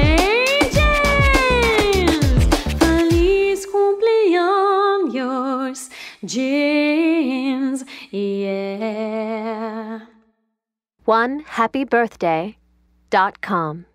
angels. Feliz cumpleaños, James. Yeah. One happy birthday dot com.